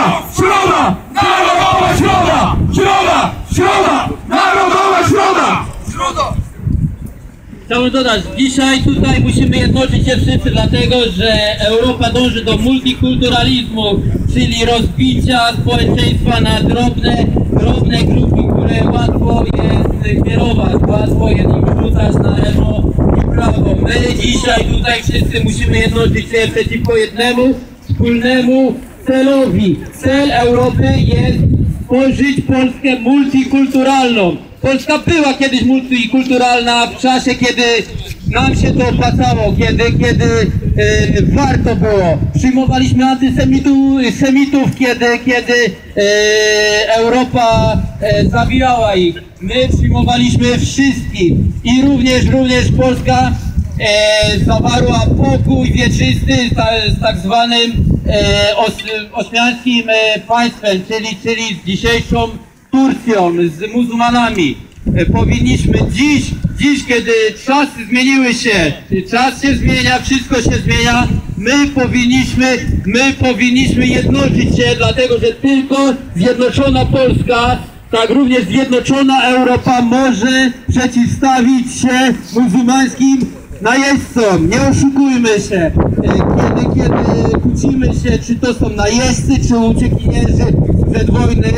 Środa! Środa! Narodowa środa! Środa! Środa! Narodowa środa! Chciałbym dodać, dzisiaj tutaj musimy jednoczyć się wszyscy, dlatego że Europa dąży do multikulturalizmu, czyli rozbicia społeczeństwa na drobne, drobne grupy, które łatwo jest kierować, łatwo je nim rzucać na lewo i prawo. My dzisiaj tutaj wszyscy musimy jednoczyć się przeciwko jednemu wspólnemu celowi. Cel Europy jest stworzyć Polskę multikulturalną. Polska była kiedyś multikulturalna w czasie, kiedy nam się to opłacało, kiedy, kiedy e, warto było. Przyjmowaliśmy antysemitów, semitów, kiedy, kiedy e, Europa e, zabijała ich. My przyjmowaliśmy wszystkich i również, również Polska e, zawarła pokój wieczysty z, ta, z tak zwanym e, os, osmiańskim e, państwem, czyli, czyli z dzisiejszą Turcją, z muzułmanami. E, powinniśmy dziś, dziś, kiedy czasy zmieniły się, czas się zmienia, wszystko się zmienia, my powinniśmy, my powinniśmy jednoczyć się, dlatego że tylko zjednoczona Polska tak również zjednoczona Europa może przeciwstawić się muzułmańskim najeźdźcom. Nie oszukujmy się. Kiedy, kłócimy się, czy to są najeźdźcy, czy uciekinierzy przed wojny,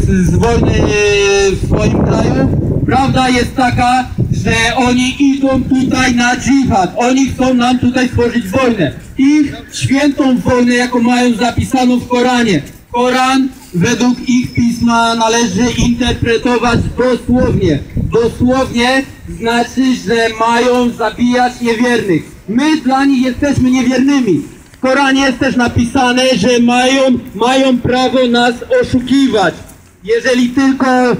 z, z wojny e, w swoim kraju, prawda jest taka, że oni idą tutaj na dżihad. Oni chcą nam tutaj stworzyć wojnę. Ich świętą wojnę, jaką mają zapisaną w Koranie. Koran według ich pisma należy interpretować dosłownie. Dosłownie znaczy, że mają zabijać niewiernych. My dla nich jesteśmy niewiernymi. W Koranie jest też napisane, że mają, mają prawo nas oszukiwać. Jeżeli tylko e,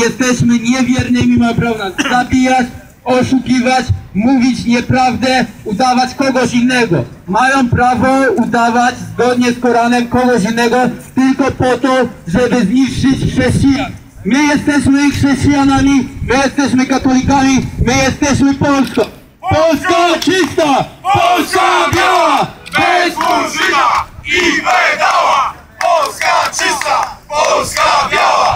jesteśmy niewiernymi, mają prawo nas zabijać, oszukiwać, mówić nieprawdę, udawać kogoś innego. Mają prawo udawać zgodnie z Koranem kogoś innego tylko po to, żeby zniszczyć chrześcijan. My jesteśmy chrześcijanami, my jesteśmy katolikami, my jesteśmy Polską. Polska czysta! Polska biała! Bez i pedała! Polska czysta! Polska biała!